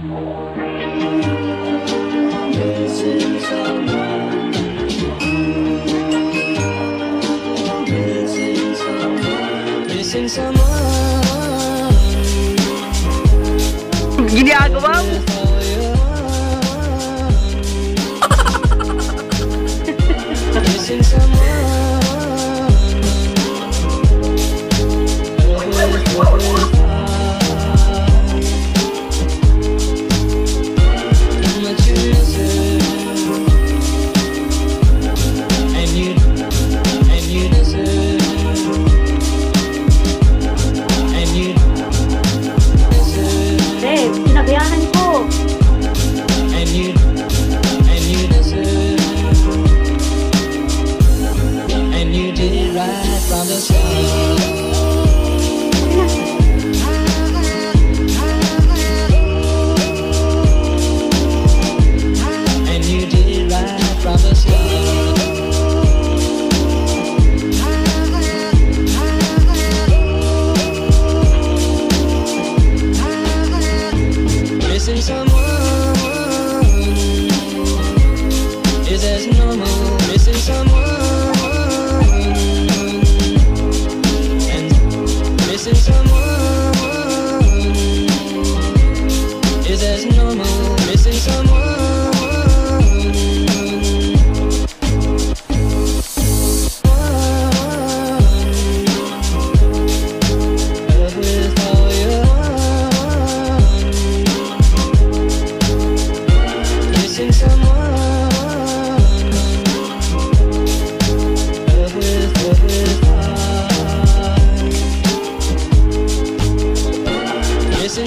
Gidiyor babam.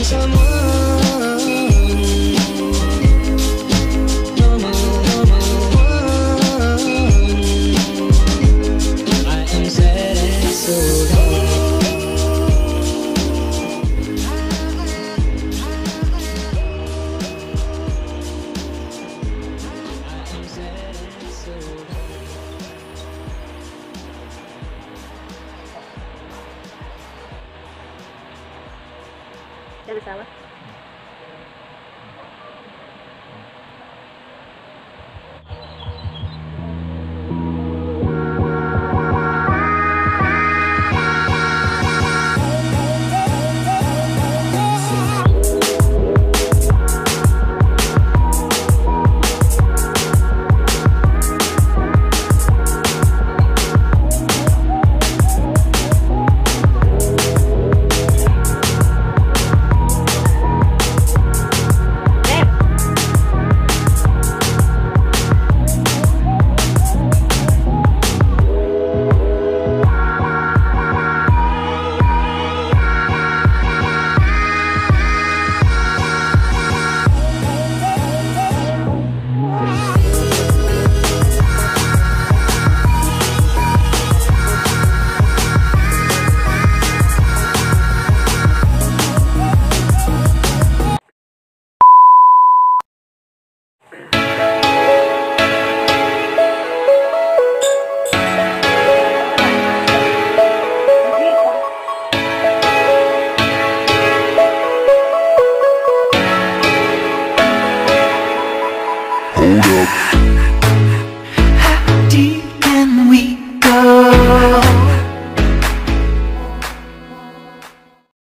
Sao 这是啥玩意？